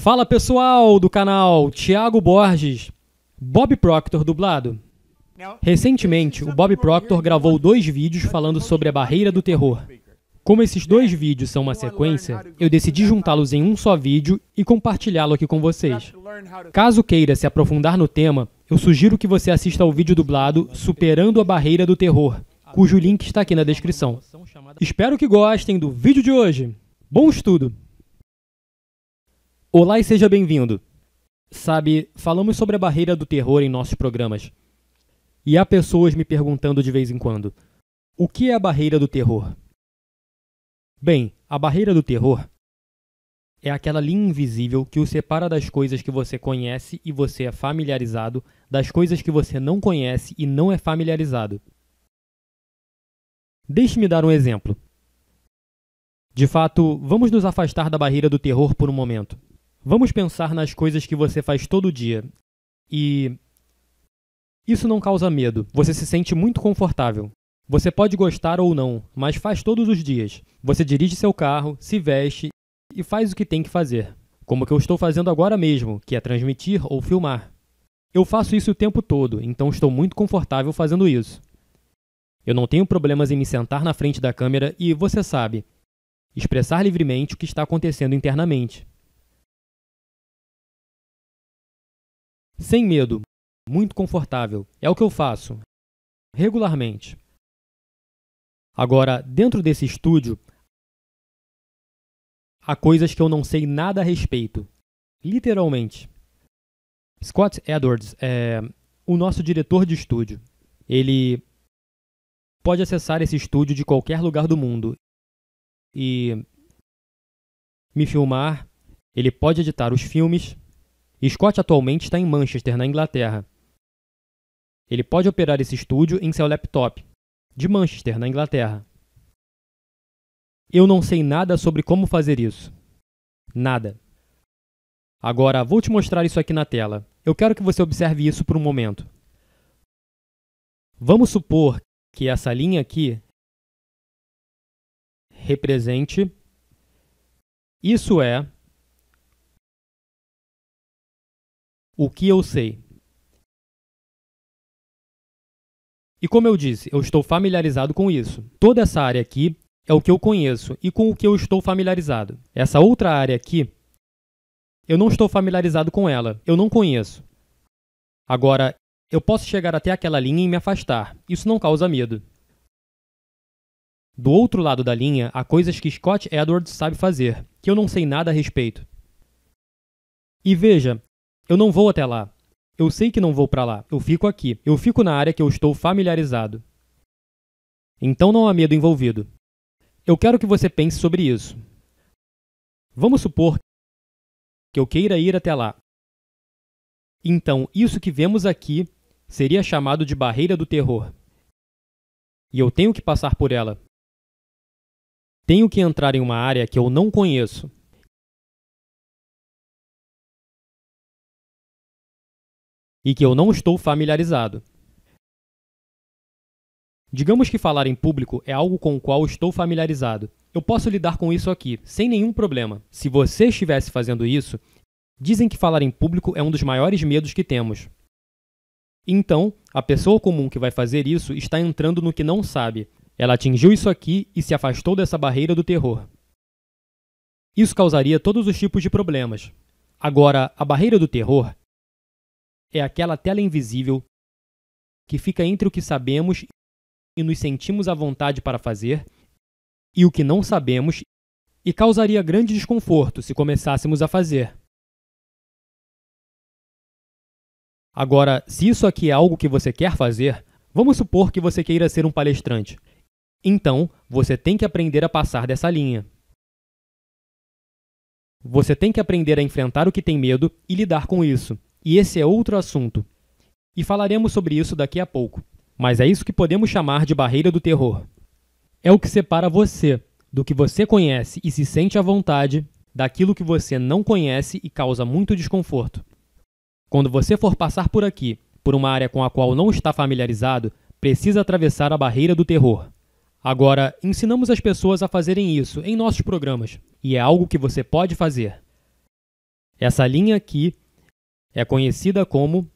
Fala pessoal do canal Thiago Borges, Bob Proctor dublado. Recentemente, o Bob Proctor gravou dois vídeos falando sobre a barreira do terror. Como esses dois vídeos são uma sequência, eu decidi juntá-los em um só vídeo e compartilhá-lo aqui com vocês. Caso queira se aprofundar no tema, eu sugiro que você assista ao vídeo dublado Superando a Barreira do Terror, cujo link está aqui na descrição. Espero que gostem do vídeo de hoje. Bom estudo! Olá e seja bem-vindo! Sabe, falamos sobre a barreira do terror em nossos programas. E há pessoas me perguntando de vez em quando: o que é a barreira do terror? Bem, a barreira do terror é aquela linha invisível que o separa das coisas que você conhece e você é familiarizado, das coisas que você não conhece e não é familiarizado. Deixe-me dar um exemplo. De fato, vamos nos afastar da barreira do terror por um momento. Vamos pensar nas coisas que você faz todo dia. E. Isso não causa medo, você se sente muito confortável. Você pode gostar ou não, mas faz todos os dias. Você dirige seu carro, se veste e faz o que tem que fazer. Como que eu estou fazendo agora mesmo, que é transmitir ou filmar. Eu faço isso o tempo todo, então estou muito confortável fazendo isso. Eu não tenho problemas em me sentar na frente da câmera e, você sabe, expressar livremente o que está acontecendo internamente. Sem medo, muito confortável. É o que eu faço, regularmente. Agora, dentro desse estúdio, há coisas que eu não sei nada a respeito. Literalmente. Scott Edwards é o nosso diretor de estúdio. Ele pode acessar esse estúdio de qualquer lugar do mundo e me filmar. Ele pode editar os filmes. Scott atualmente está em Manchester, na Inglaterra. Ele pode operar esse estúdio em seu laptop, de Manchester, na Inglaterra. Eu não sei nada sobre como fazer isso. Nada. Agora, vou te mostrar isso aqui na tela. Eu quero que você observe isso por um momento. Vamos supor que essa linha aqui represente isso é o que eu sei. E como eu disse, eu estou familiarizado com isso. Toda essa área aqui é o que eu conheço e com o que eu estou familiarizado. Essa outra área aqui, eu não estou familiarizado com ela, eu não conheço. Agora, eu posso chegar até aquela linha e me afastar. Isso não causa medo. Do outro lado da linha, há coisas que Scott Edwards sabe fazer, que eu não sei nada a respeito. E veja, eu não vou até lá. Eu sei que não vou para lá. Eu fico aqui. Eu fico na área que eu estou familiarizado. Então não há medo envolvido. Eu quero que você pense sobre isso. Vamos supor que eu queira ir até lá. Então, isso que vemos aqui seria chamado de barreira do terror. E eu tenho que passar por ela. Tenho que entrar em uma área que eu não conheço. E que eu não estou familiarizado. Digamos que falar em público é algo com o qual estou familiarizado. Eu posso lidar com isso aqui, sem nenhum problema. Se você estivesse fazendo isso, dizem que falar em público é um dos maiores medos que temos. Então, a pessoa comum que vai fazer isso está entrando no que não sabe. Ela atingiu isso aqui e se afastou dessa barreira do terror. Isso causaria todos os tipos de problemas. Agora, a barreira do terror é aquela tela invisível que fica entre o que sabemos e nos sentimos à vontade para fazer e o que não sabemos e causaria grande desconforto se começássemos a fazer. Agora, se isso aqui é algo que você quer fazer, vamos supor que você queira ser um palestrante. Então, você tem que aprender a passar dessa linha. Você tem que aprender a enfrentar o que tem medo e lidar com isso. E esse é outro assunto. E falaremos sobre isso daqui a pouco. Mas é isso que podemos chamar de barreira do terror. É o que separa você do que você conhece e se sente à vontade daquilo que você não conhece e causa muito desconforto. Quando você for passar por aqui, por uma área com a qual não está familiarizado, precisa atravessar a barreira do terror. Agora, ensinamos as pessoas a fazerem isso em nossos programas, e é algo que você pode fazer. Essa linha aqui é conhecida como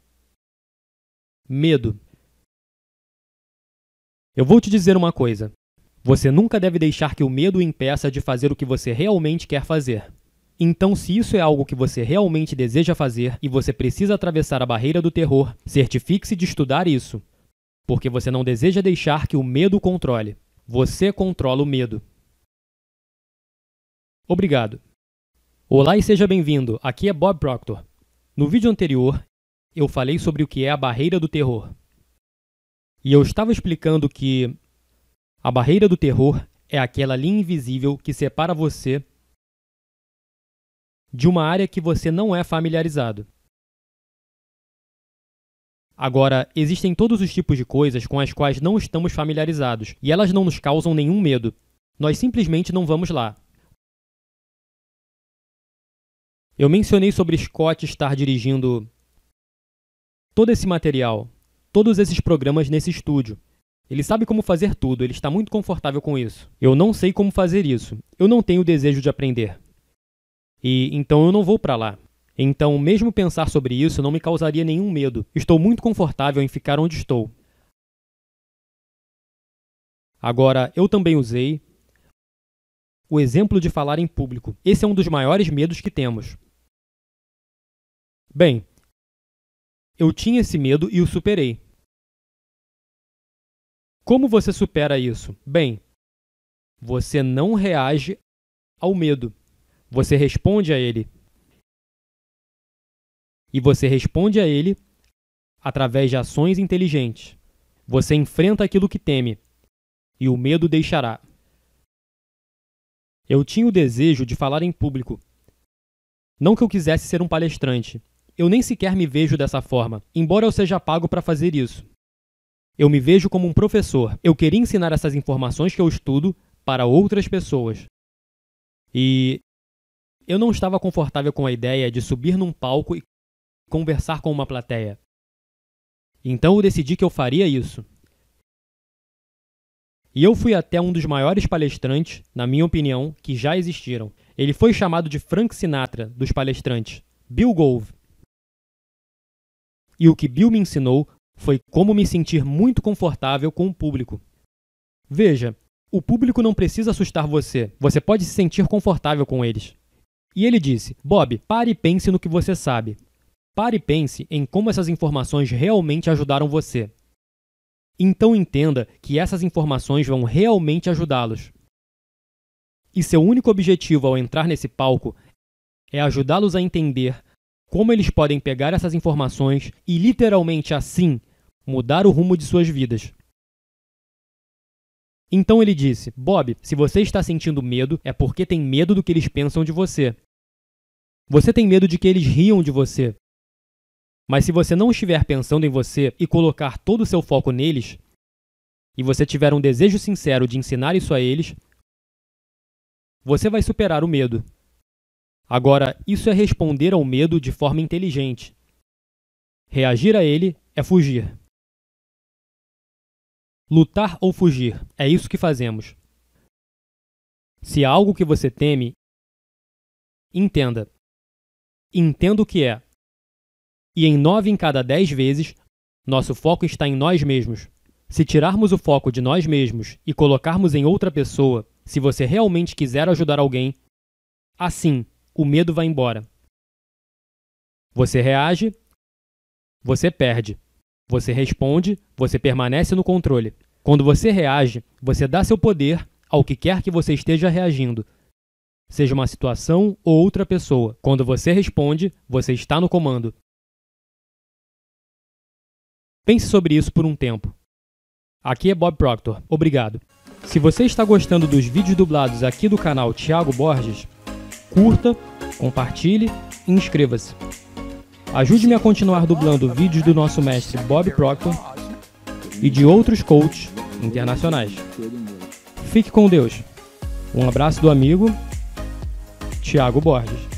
medo. Eu vou te dizer uma coisa. Você nunca deve deixar que o medo o impeça de fazer o que você realmente quer fazer. Então, se isso é algo que você realmente deseja fazer e você precisa atravessar a barreira do terror, certifique-se de estudar isso. Porque você não deseja deixar que o medo o controle. Você controla o medo. Obrigado. Olá e seja bem-vindo. Aqui é Bob Proctor. No vídeo anterior, eu falei sobre o que é a barreira do terror. E eu estava explicando que a barreira do terror é aquela linha invisível que separa você de uma área que você não é familiarizado. Agora, existem todos os tipos de coisas com as quais não estamos familiarizados e elas não nos causam nenhum medo. Nós simplesmente não vamos lá. Eu mencionei sobre Scott estar dirigindo todo esse material, todos esses programas nesse estúdio. Ele sabe como fazer tudo, ele está muito confortável com isso. Eu não sei como fazer isso. Eu não tenho desejo de aprender. E então eu não vou para lá. Então, mesmo pensar sobre isso não me causaria nenhum medo. Estou muito confortável em ficar onde estou. Agora, eu também usei o exemplo de falar em público. Esse é um dos maiores medos que temos. Bem, eu tinha esse medo e o superei. Como você supera isso? Bem, você não reage ao medo. Você responde a ele. E você responde a ele através de ações inteligentes. Você enfrenta aquilo que teme, e o medo deixará. Eu tinha o desejo de falar em público. Não que eu quisesse ser um palestrante, eu nem sequer me vejo dessa forma, embora eu seja pago para fazer isso. Eu me vejo como um professor. Eu queria ensinar essas informações que eu estudo para outras pessoas. E eu não estava confortável com a ideia de subir num palco e conversar com uma plateia. Então eu decidi que eu faria isso. E eu fui até um dos maiores palestrantes, na minha opinião, que já existiram. Ele foi chamado de Frank Sinatra dos palestrantes, Bill Gove. E o que Bill me ensinou foi como me sentir muito confortável com o público. Veja, o público não precisa assustar você, você pode se sentir confortável com eles. E ele disse: Bob, pare e pense no que você sabe. Pare e pense em como essas informações realmente ajudaram você. Então entenda que essas informações vão realmente ajudá-los. E seu único objetivo ao entrar nesse palco é ajudá-los a entender como eles podem pegar essas informações e, literalmente assim, mudar o rumo de suas vidas. Então ele disse: Bob, se você está sentindo medo, é porque tem medo do que eles pensam de você. Você tem medo de que eles riam de você. Mas se você não estiver pensando em você e colocar todo o seu foco neles, e você tiver um desejo sincero de ensinar isso a eles, você vai superar o medo. Agora, isso é responder ao medo de forma inteligente. Reagir a ele é fugir. Lutar ou fugir é isso que fazemos. Se há algo que você teme, entenda. Entenda o que é. E em nove em cada dez vezes, nosso foco está em nós mesmos. Se tirarmos o foco de nós mesmos e colocarmos em outra pessoa, se você realmente quiser ajudar alguém, assim o medo vai embora. Você reage, você perde. Você responde, você permanece no controle. Quando você reage, você dá seu poder ao que quer que você esteja reagindo, seja uma situação ou outra pessoa. Quando você responde, você está no comando. Pense sobre isso por um tempo. Aqui é Bob Proctor. Obrigado. Se você está gostando dos vídeos dublados aqui do canal Thiago Borges, curta, compartilhe e inscreva-se. Ajude-me a continuar dublando vídeos do nosso mestre Bob Proctor e de outros coaches internacionais. Fique com Deus. Um abraço do amigo Tiago Borges.